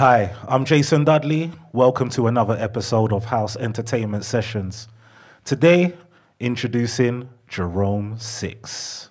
Hi, I'm Jason Dudley. Welcome to another episode of House Entertainment Sessions. Today, introducing Jerome Six.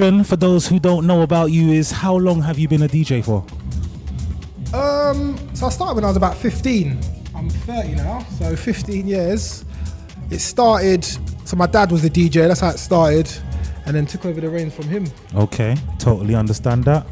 Question for those who don't know about you is how long have you been a DJ for? Um, so I started when I was about 15. I'm 30 now, so 15 years. It started, so my dad was a DJ, that's how it started, and then took over the reins from him. Okay, totally understand that.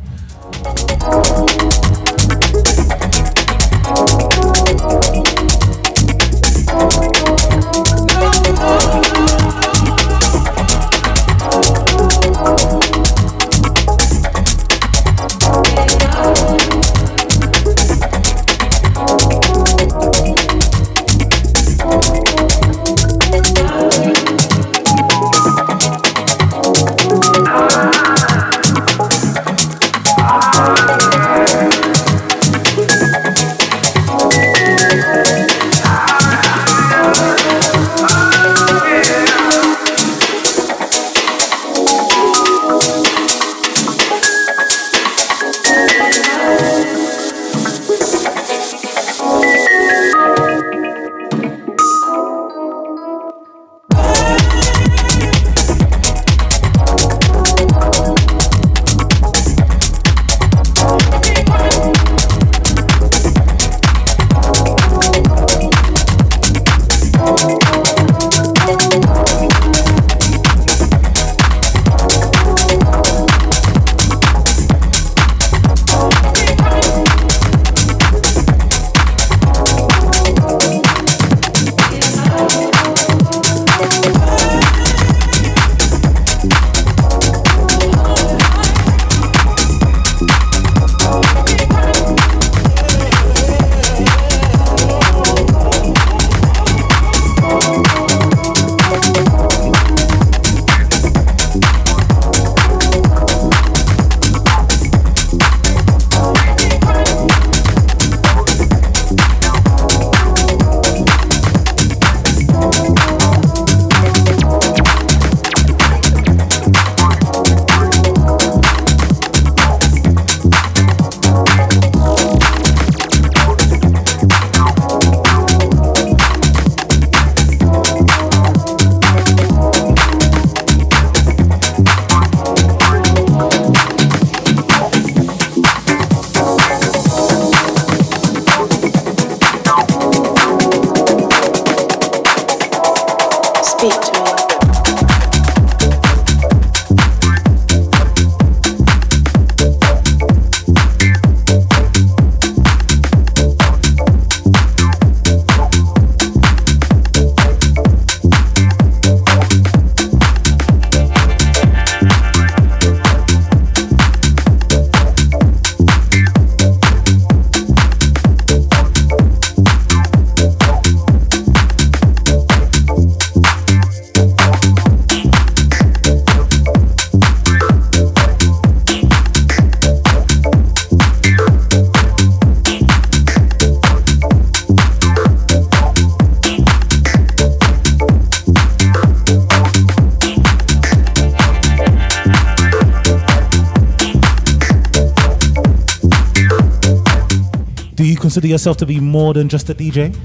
Consider yourself to be more than just a DJ?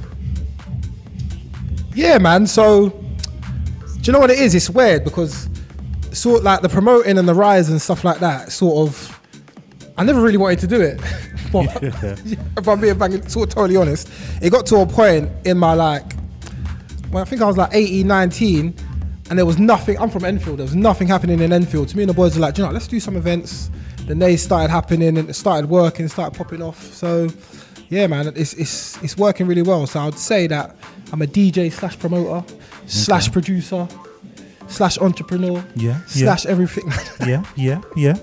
Yeah, man. So, do you know what it is? It's weird because sort of like the promoting and the rise and stuff like that. Sort of, I never really wanted to do it. but if I'm being banging, sort of totally honest, it got to a point in my like, when I think I was like 18, 19, and there was nothing. I'm from Enfield. There was nothing happening in Enfield. To me and the boys were like, "Do you know, let's do some events. Then they started happening and it started working, started popping off. So, yeah, man, it's it's it's working really well. So I'd say that I'm a DJ slash promoter slash producer slash entrepreneur Yeah, yeah. slash everything. Yeah, yeah, yeah.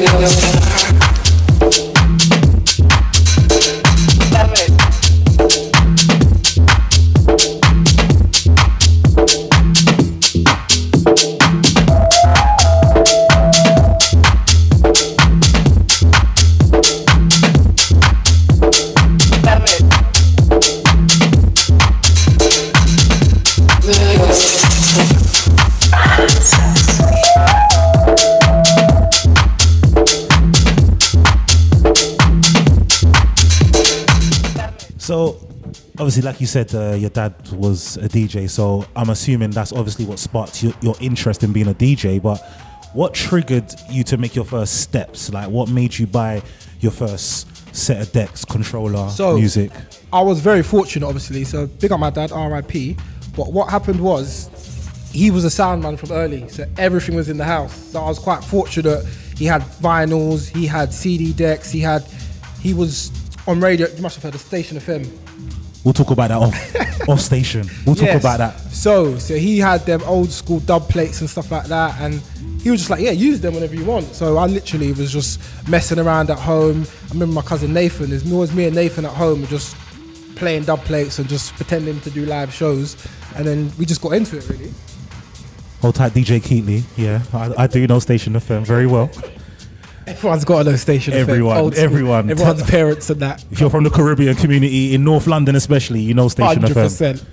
Dios. Obviously, like you said, uh, your dad was a DJ, so I'm assuming that's obviously what sparked your, your interest in being a DJ. But what triggered you to make your first steps? Like, what made you buy your first set of decks, controller, So- music? I was very fortunate, obviously. So big up my dad, R.I.P. But what happened was, he was a sound man from early, so everything was in the house. So I was quite fortunate. He had vinyls, he had CD decks, he had, he was on radio. You must have heard of Station of FM. We'll talk about that off, off station. We'll talk Yes. about that. So, so he had them old school dub plates and stuff like that, and he was just like, "Yeah, use them whenever you want." So I literally was just messing around at home. I remember my cousin Nathan. There's always me and Nathan at home, just playing dub plates and just pretending to do live shows, and then we just got into it really. Hold tight, DJ Keatley. Yeah, I, I do know Station FM very well. Everyone's got a low station. effect, Everyone, school. everyone. everyone's parents and that. If you're from the Caribbean community in North London, especially, you know Station Hundred FM.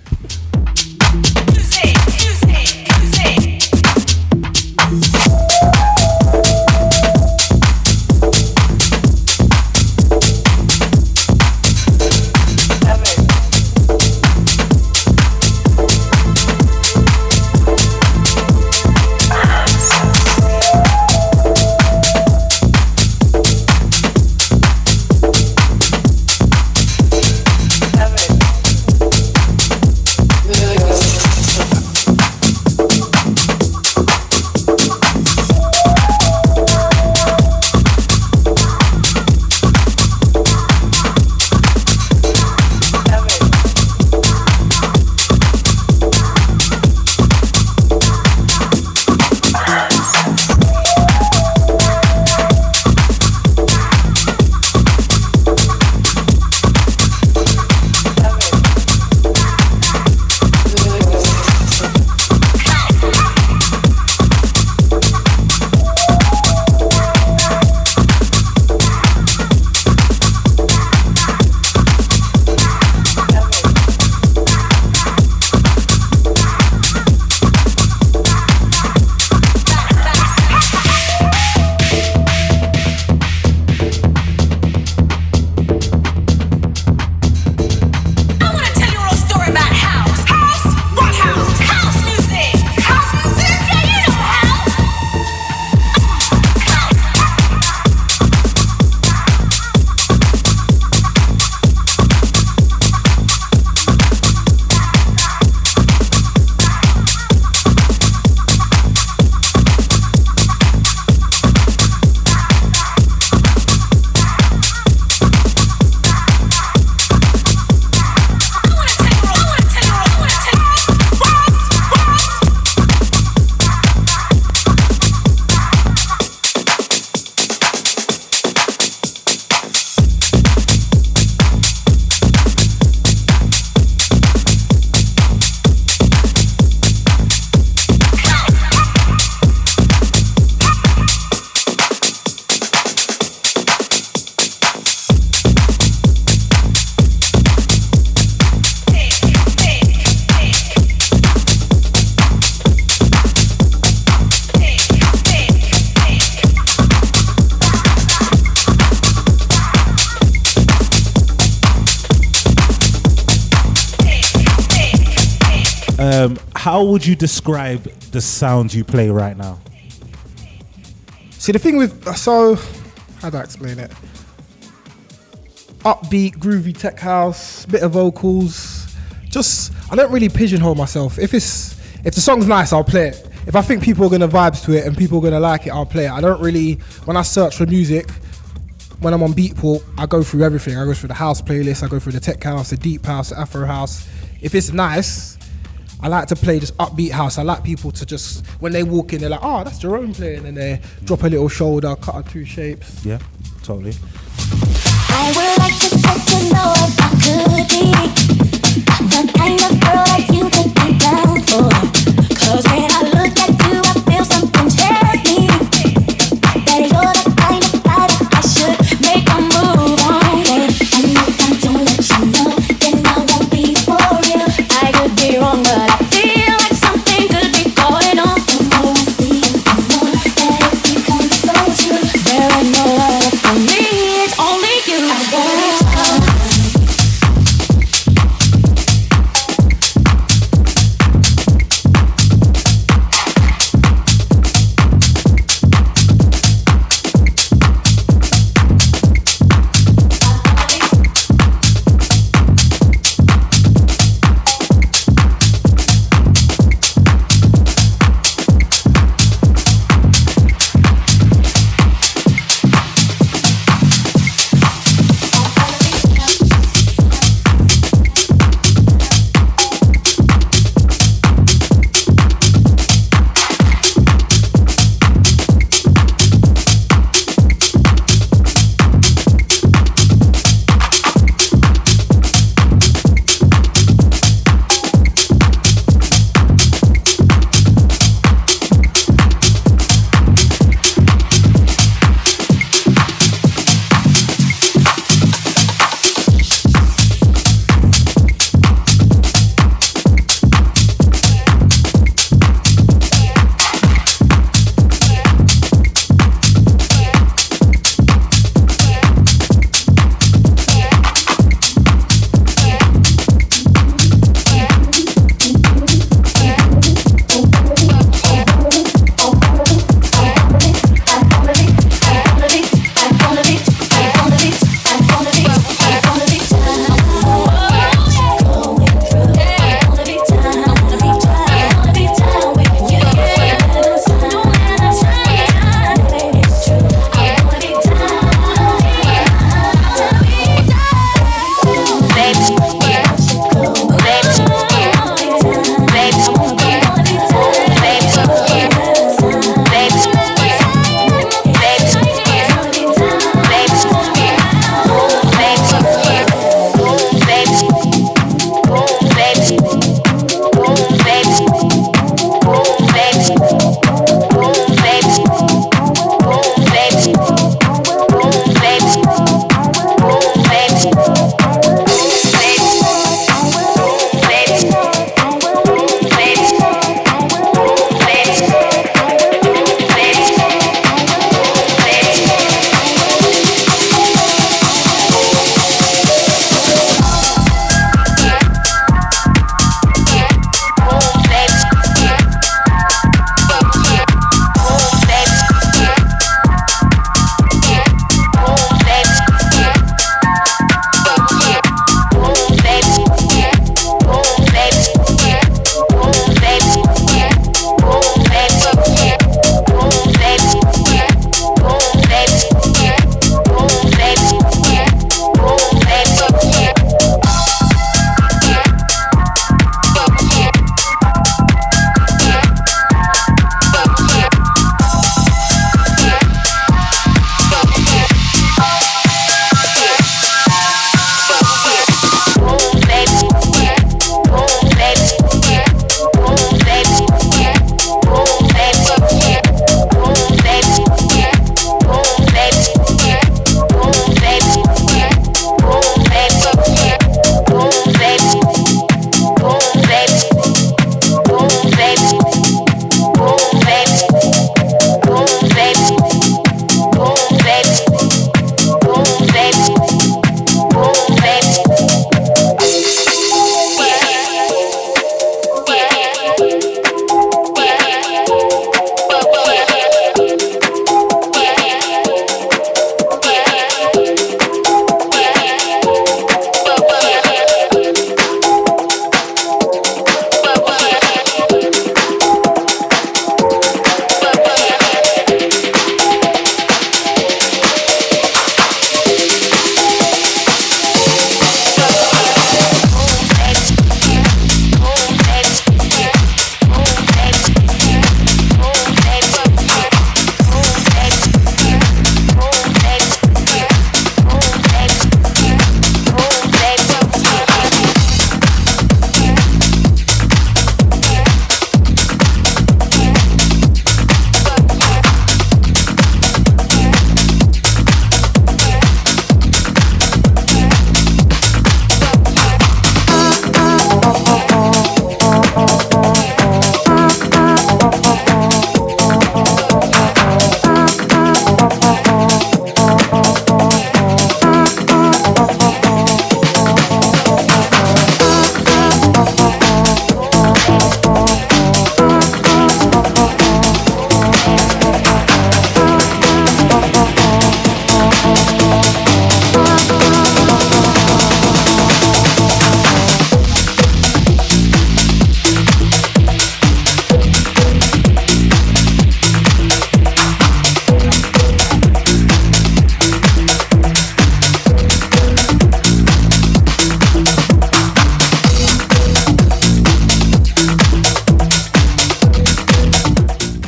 Would you describe the sound you play right now? See the thing with uh, so how do I explain it? Upbeat, groovy tech house, bit of vocals. Just I don't really pigeonhole myself. If it's if the song's nice, I'll play it. If I think people are gonna vibes to it and people are gonna like it, I'll play it. I don't really when I search for music, when I'm on Beatport, I go through everything. I go through the house playlist, I go through the tech house, the deep house, the Afro house. If it's nice, I like to play just upbeat house. I like people to just when they walk in, they're like, "Oh, that's Jerome playing," and they drop a little shoulder, cut a two shapes. Yeah, totally. I would like to get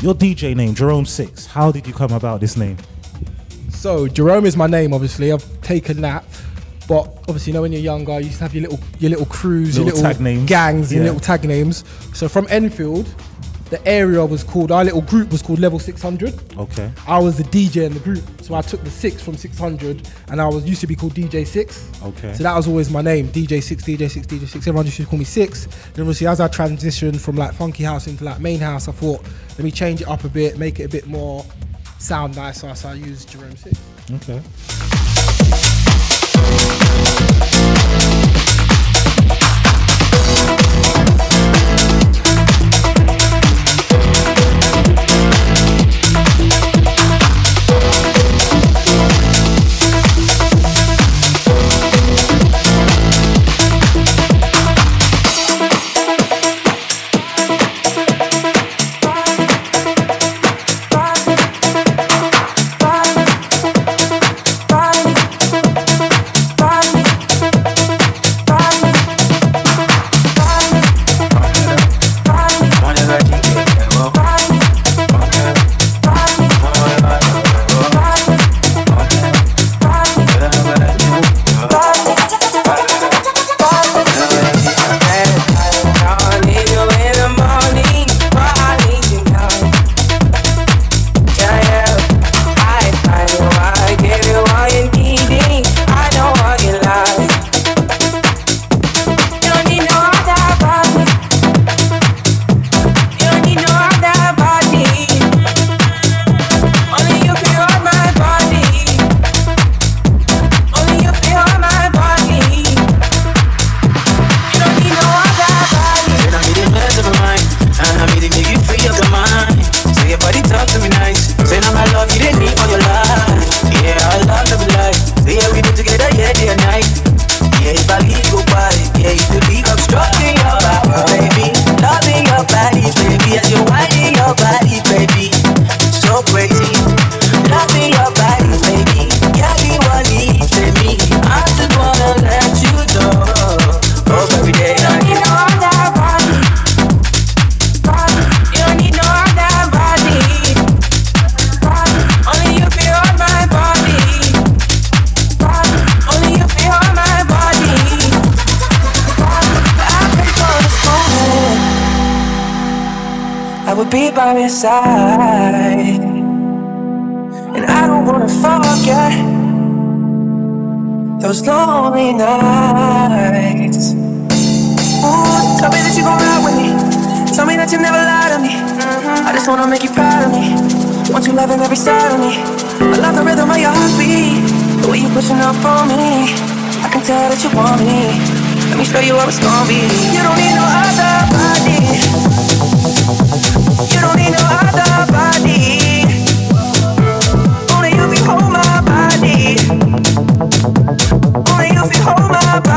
Your DJ name, Jerome Six. How did you come about this name? So Jerome is my name. Obviously, I've taken that. But obviously, you know, when you're younger, you used to have your little your little crews, your Little little tag names. gangs, your little tag names. So from Enfield, the area was called our little group was called Level 600. Okay. I was the DJ in the group, so I took the six from 600, and I was used to be called DJ Six. Okay. So that was always my name, DJ Six, DJ Six, DJ Six. Everyone used to call me Six. Then obviously, as I transitioned from like funky house into like main house, I thought let me change it up a bit, make it a bit more sound nicer. So I used Jerome Six. Okay. Your side. And I don't wanna forget those lonely nights. Ooh, tell me that you gon' ride with me. Tell me that you never lie to me. I just wanna make you proud of me. Want you loving every side of me. I love the rhythm of your heartbeat. The way you pushing up on me. I can tell that you want me. Let me show you how it's gonna be. You don't need no other body. Only you can hold my body. Only you can hold my body.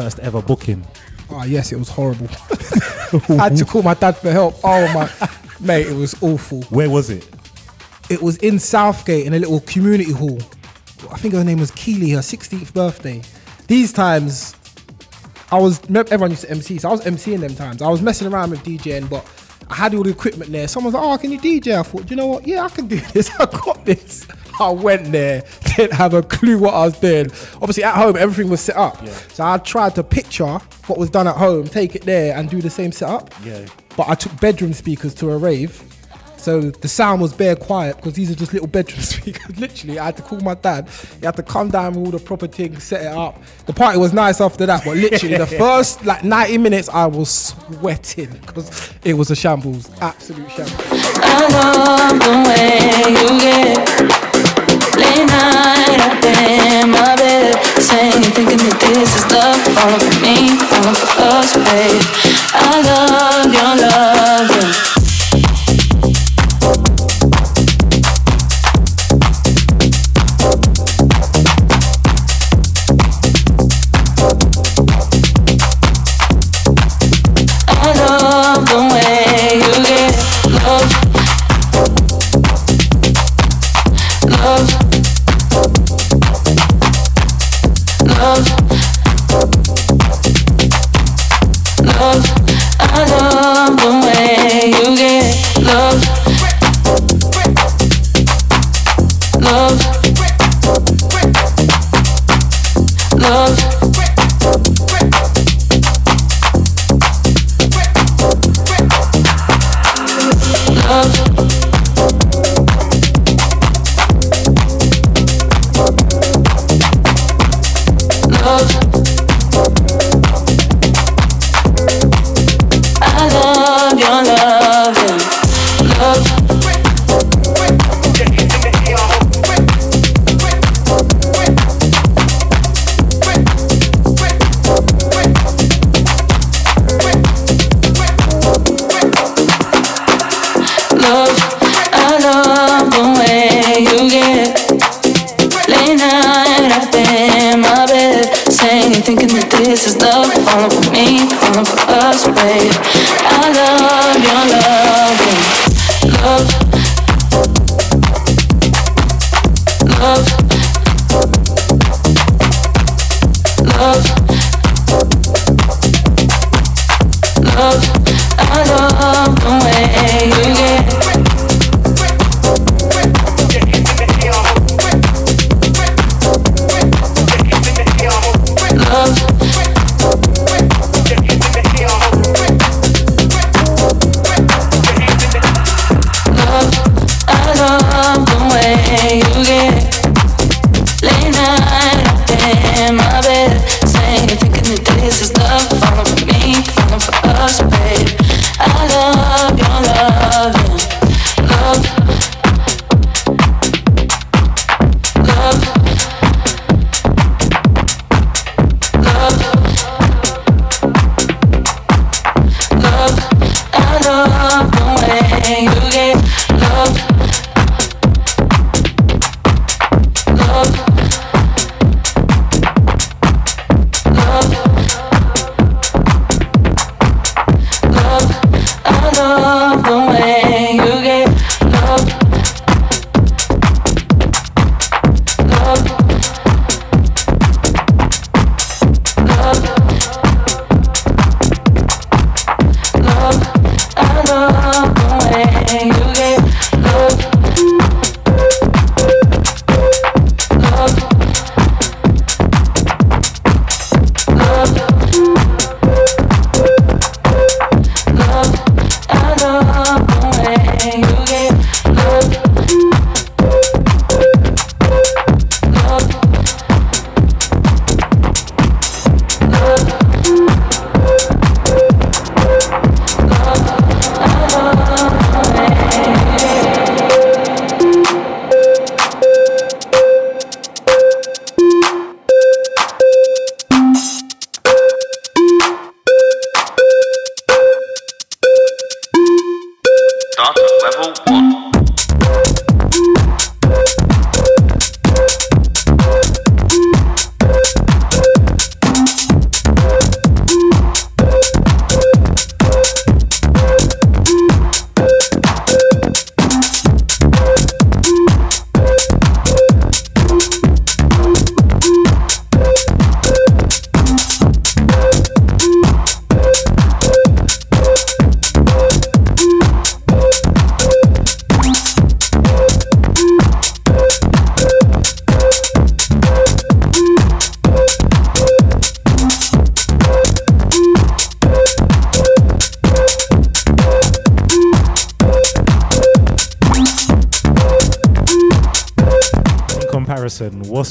First ever booking? Oh yes, it was horrible. I had to call my dad for help. Oh my, mate, it was awful. Where was it? It was in Southgate in a little community hall. I think her name was Keely, her 16th birthday. These times, I was everyone used to MC, so I was MCing them times. I was messing around with DJing, but I had all the equipment there. Someone was like, "Oh, can you DJ?" I thought, "Do you know what? Yeah, I can do this. I got this." I went there, didn't have a clue what I was doing. Obviously, at home, everything was set up. So I tried to picture what was done at home, take it there, and do the same setup. Yeah. But I took bedroom speakers to a rave. So the sound was bare quiet because these are just little bedroom speakers. Literally, I had to call my dad. He had to come down with all the proper things, set it up. The party was nice after that, but literally the first like 90 minutes, I was sweating because it was a shambles, absolute shambles. Falling for me, falling for us, babe. I love your love. yeah. For us, babe.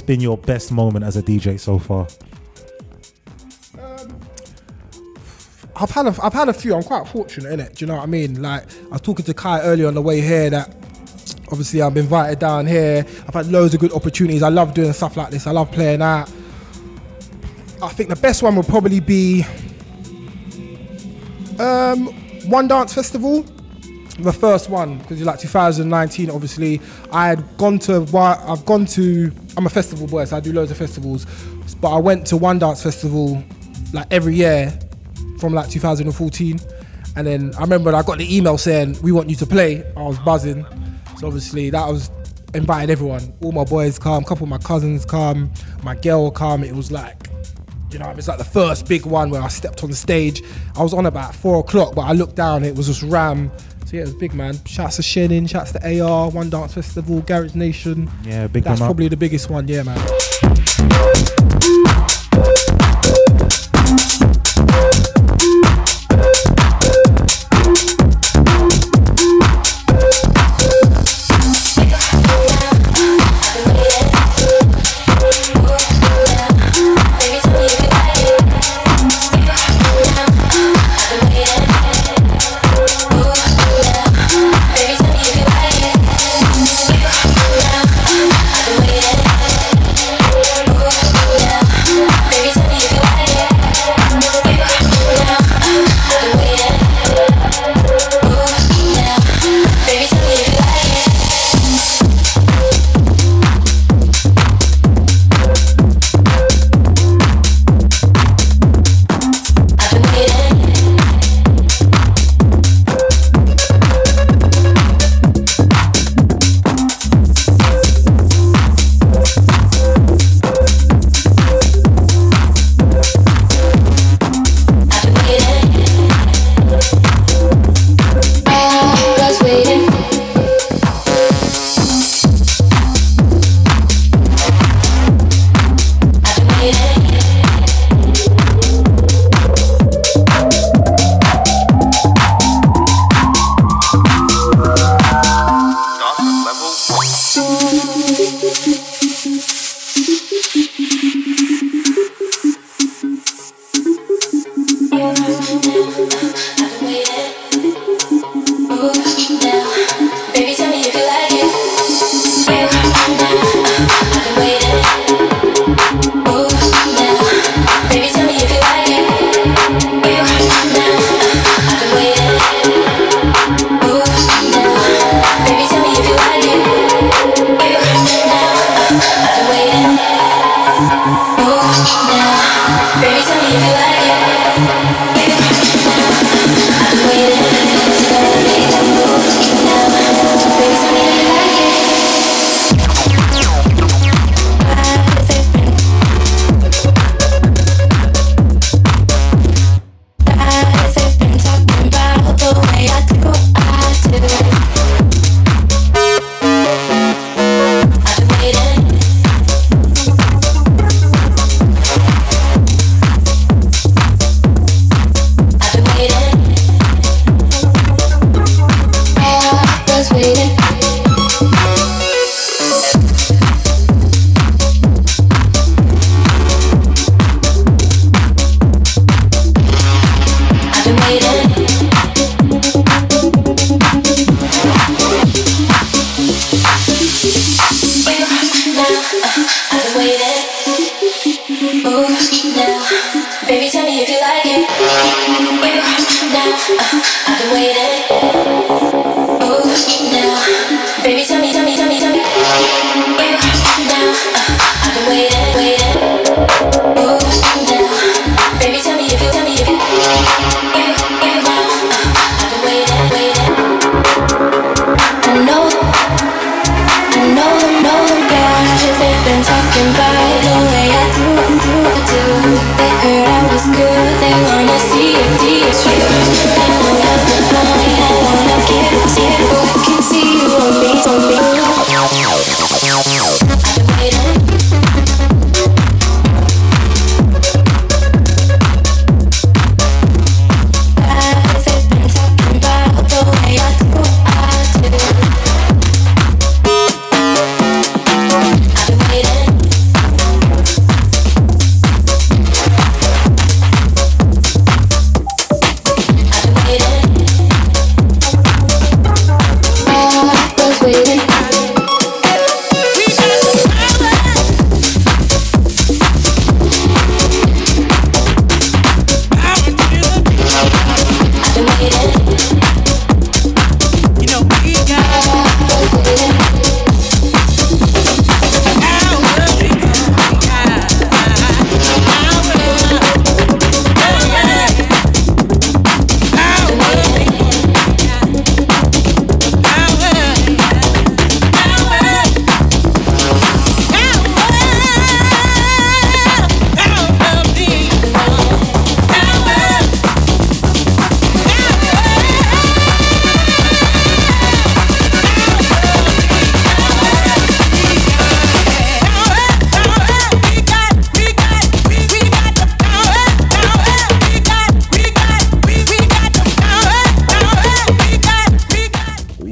Been your best moment as a DJ so far? I've had a, I've had a few. I'm quite fortunate in it. Do you know what I mean? Like I was talking to Kai earlier on the way here that obviously I'm invited down here. I've had loads of good opportunities. I love doing stuff like this. I love playing out. I think the best one would probably be um, One Dance Festival. The first one because it's like 2019. Obviously, I had gone to I've gone to. I'm a festival boy, so I do loads of festivals. But I went to One Dance Festival like every year from like 2014. And then I remember I got the email saying we want you to play. I was buzzing. So obviously that was invited everyone. All my boys come, a couple of my cousins come, my girl come. It was like, you know, it's like the first big one where I stepped on the stage. I was on about four o'clock, but I looked down, it was just Ram. So yeah, it was big man. Shouts to Shenin, shouts to AR, One Dance Festival, Garage Nation. Yeah, big That's them up. probably the biggest one, yeah, man.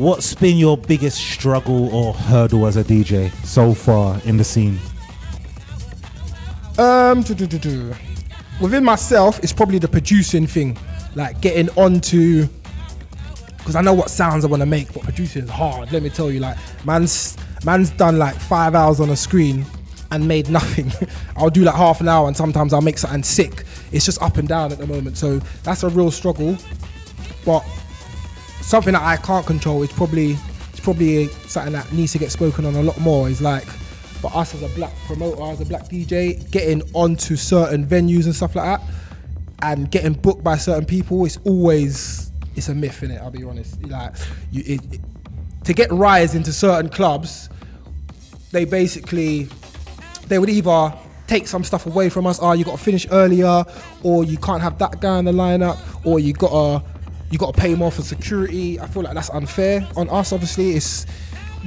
What's been your biggest struggle or hurdle as a DJ so far in the scene? Um, do, do, do, within myself, it's probably the producing thing, like getting onto. Because I know what sounds I want to make, but producing is hard. Let me tell you, like man's man's done like five hours on a screen and made nothing. I'll do like half an hour, and sometimes I'll make something sick. It's just up and down at the moment, so that's a real struggle. But something that I can't control is probably it's probably something that needs to get spoken on a lot more. Is like for us as a black promoter, as a black DJ, getting onto certain venues and stuff like that, and getting booked by certain people. It's always it's a myth in it. I'll be honest. Like you, it, it- to get rise into certain clubs, they basically they would either take some stuff away from us. Oh, you got to finish earlier, or you can't have that guy in the lineup, or you gotta you gotta pay more for security. I feel like that's unfair on us. Obviously, it's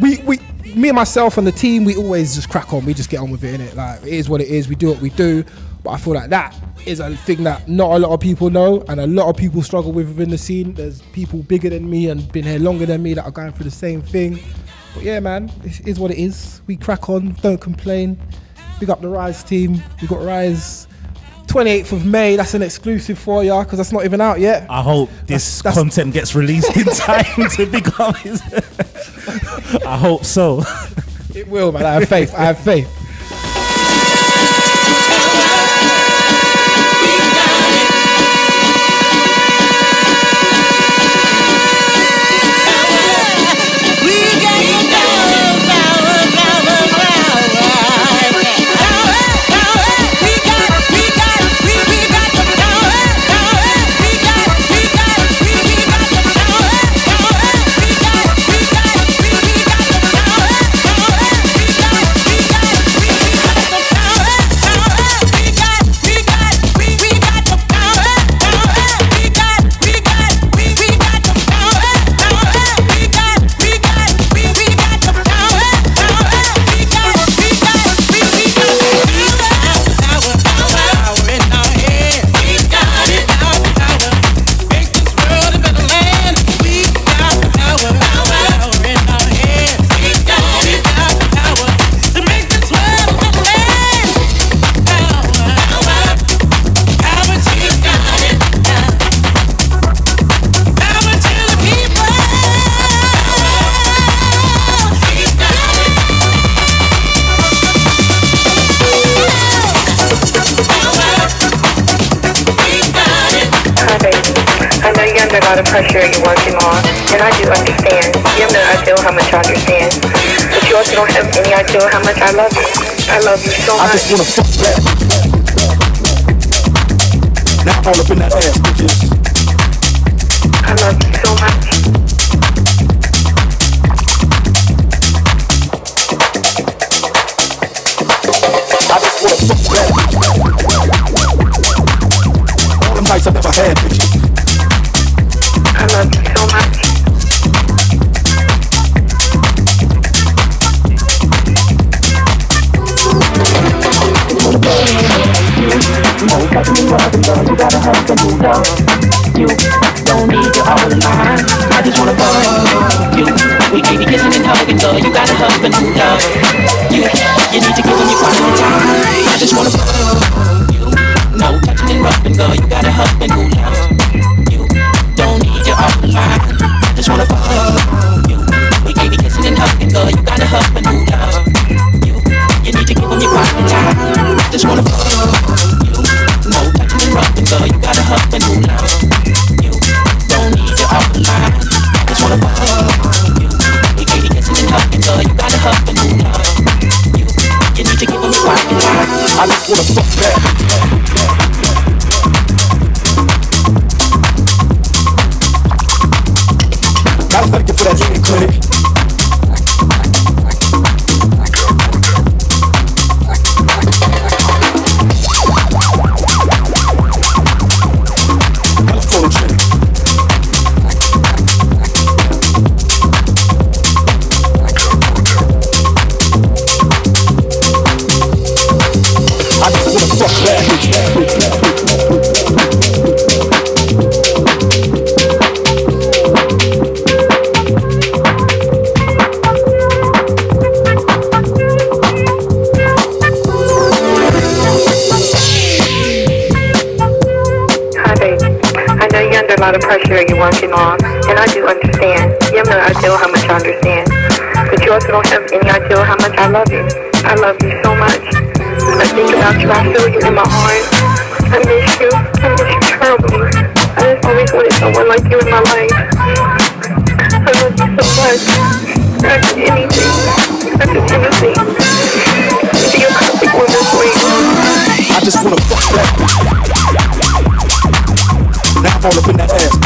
we we me and myself and the team. We always just crack on. We just get on with it. Innit? Like it is what it is. We do what we do. But I feel like that is a thing that not a lot of people know, and a lot of people struggle with within the scene. There's people bigger than me and been here longer than me that are going through the same thing. But yeah, man, it is what it is. We crack on, don't complain. Big up the Rise team. We got Rise 28th of May. That's an exclusive for ya because that's not even out yet. I hope this that's- content gets released in time to become. I hope so. It will, man. I have faith. I have faith. Wanna fuck all up in that ass,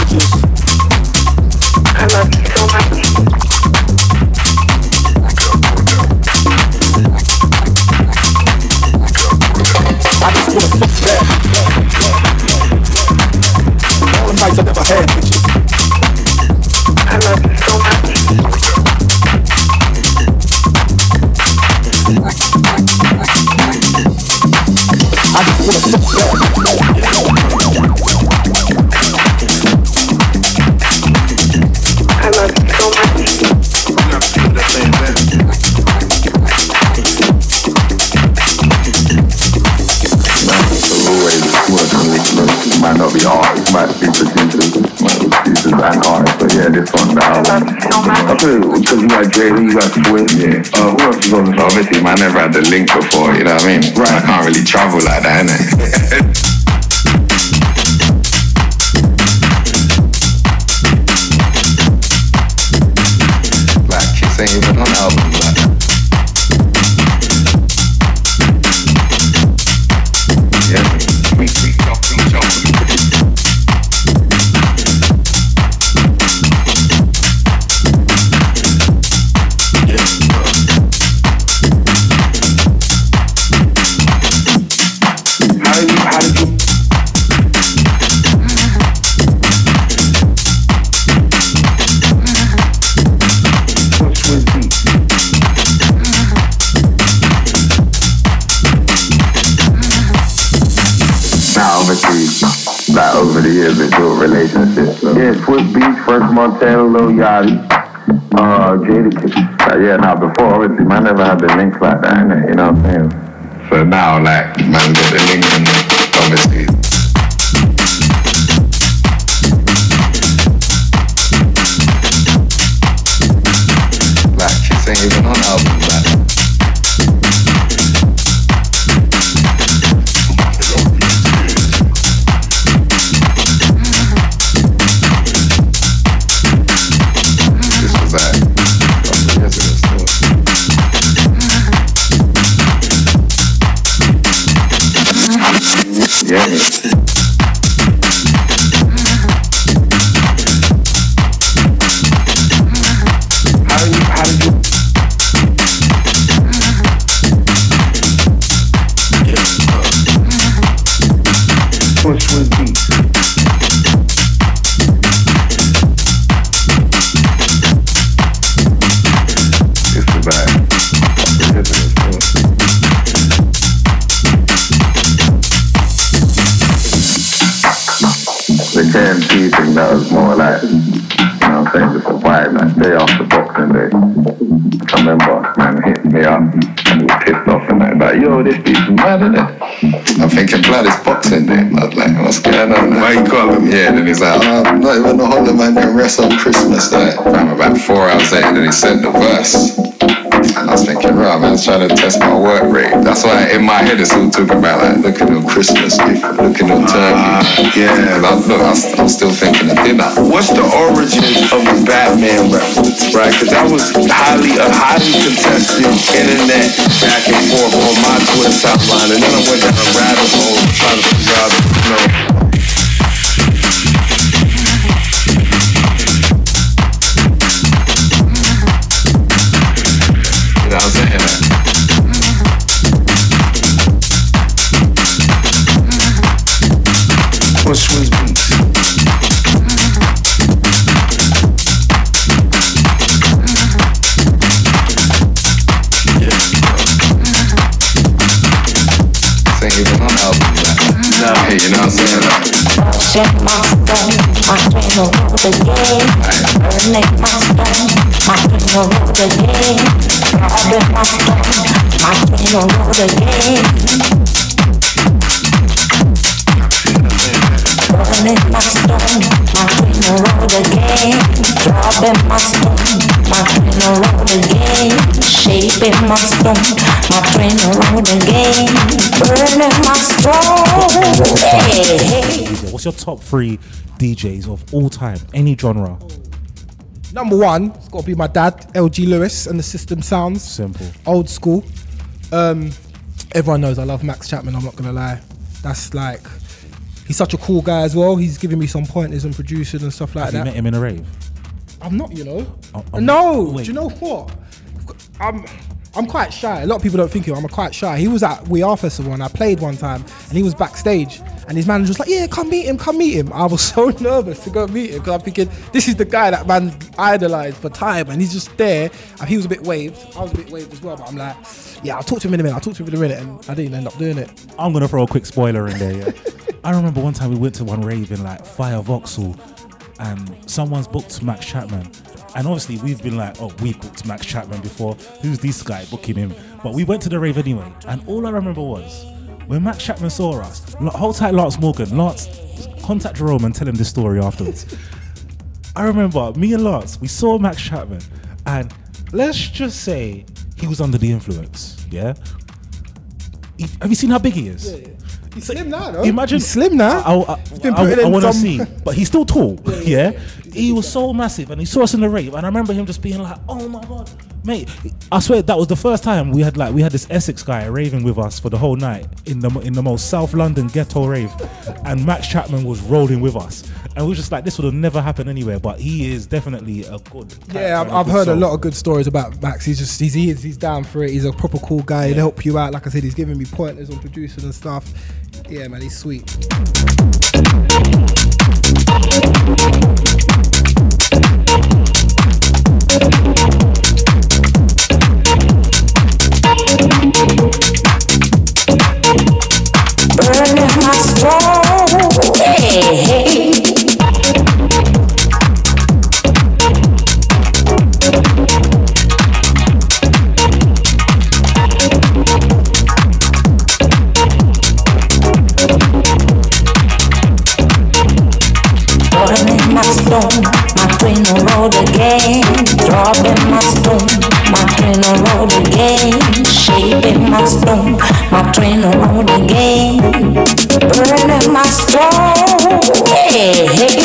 Jay, you got Swift, yeah. Uh, who else is on song? Obviously, man, never had the link before, you know what I mean? Right. I can't really travel like that, innit? built relationships. So. Yeah, Swizz Beatz, French Montana, Lil Yachty, uh, Jadakiss. Uh, yeah, now before, obviously, man never had the links like that, innit? you know what I'm saying? So now, like, man, got the link and obviously. He's like, oh, I'm not even a holiday man, can rest on Christmas. Like, fam, about four hours later, then he sent the verse. And I was thinking, right, man's trying to test my work rate. That's why in my head it's all talking about like looking on Christmas looking on ah, turkey. yeah. And I, look, I, I'm still thinking of dinner. What's the origins of the Batman reference, right? Because that was highly a highly contested internet back and forth on my Twitter timeline, and then I went down a rabbit hole trying to figure out, What's your top three DJs of all time, any genre? Number one, it's got to be my dad, LG Lewis, and the System Sounds. Simple. Old school. Um, everyone knows I love Max Chapman. I'm not gonna lie. That's like, he's such a cool guy as well. He's giving me some pointers and producing and stuff like Have you met him in a rave? I'm not, you know. Oh, um, no, wait. do you know what? I'm I'm quite shy. A lot of people don't think it. I'm quite shy. He was at We Are Festival and I played one time and he was backstage and his manager was like, "Yeah, come meet him, come meet him." I was so nervous to go meet him because I'm thinking this is the guy that man idolized for time and he's just there. And he was a bit waved. I was a bit waved as well, but I'm like, "Yeah, I'll talk to him in a minute. I'll talk to him in a minute." And I didn't end up doing it. I'm gonna throw a quick spoiler in there. Yeah. I remember one time we went to one rave in like Fire Vauxhall, and someone's booked Max Chapman, and obviously we've been like, oh, we booked Max Chapman before. Who's this guy booking him? But we went to the rave anyway, and all I remember was when Max Chapman saw us. Hold tight, Lance Morgan. Lance, contact Jerome and tell him this story afterwards. I remember me and Lance, we saw Max Chapman, and let's just say he was under the influence. Yeah. He- have you seen how big he is? He's slim now, though. Imagine he's slim now. I, I, been I, want to see, but he's still tall. Yeah, he was so massive, and he saw us in the rave, and I remember him just being like, "Oh my god, mate!" I swear that was the first time we had like we had this Essex guy raving with us for the whole night in the in the most South London ghetto rave, and Max Chapman was rolling with us, and we were just like, "This would have never happened anywhere." But he is definitely a good. Yeah, I've, I've good heard a lot of good stories about Max. He's just he's he is, he's down for it. He's a proper cool guy. He'll help you out. Like I said, he's giving me pointers on producing and stuff. Yeah, man, he's sweet. Burning my soul. Hey, hey. Shaping my stone, my train road again. Burning my stone, hey, hey.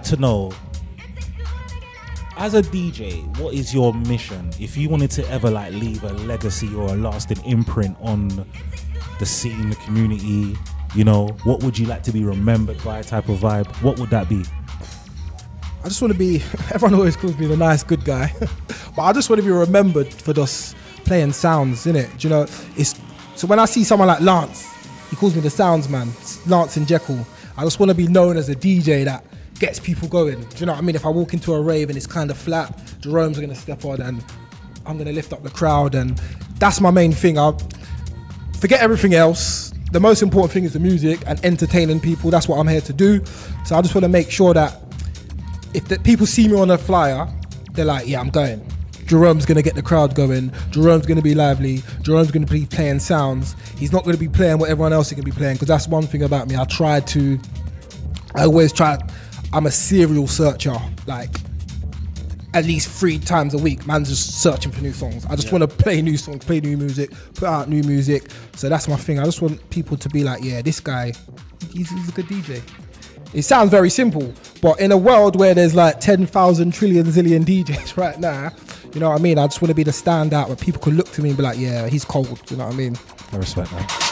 Like to know, as a DJ, what is your mission? If you wanted to ever like leave a legacy or a lasting imprint on the scene, the community, you know, what would you like to be remembered by? Type of vibe. What would that be? I just want to be. Everyone always calls me the nice, good guy, but I just want to be remembered for just playing sounds, innit? Do you know? It's so when I see someone like Lance, he calls me the sounds man, Lance and Jekyll. I just want to be known as a DJ that gets people going. Do you know what I mean? If I walk into a rave and it's kind of flat, Jerome's gonna step on and I'm gonna lift up the crowd, and that's my main thing. I forget everything else. The most important thing is the music and entertaining people. That's what I'm here to do. So I just want to make sure that if the people see me on a flyer, they're like, yeah, I'm going. Jerome's gonna get the crowd going. Jerome's gonna be lively. Jerome's gonna be playing sounds. He's not gonna be playing what everyone else is gonna be playing because that's one thing about me. I try to. I always try. I'm a serial searcher. Like at least three times a week, man's just searching for new songs. I just Yeah. want to play new songs, play new music, put out new music. So that's my thing. I just want people to be like, yeah, this guy, he's, he's a good DJ. It sounds very simple, but in a world where there's like 10,000 trillion zillion DJs right now, you know what I mean? I just want to be the standout where people could look to me and be like, yeah, he's cold. You know what I mean? I respect that.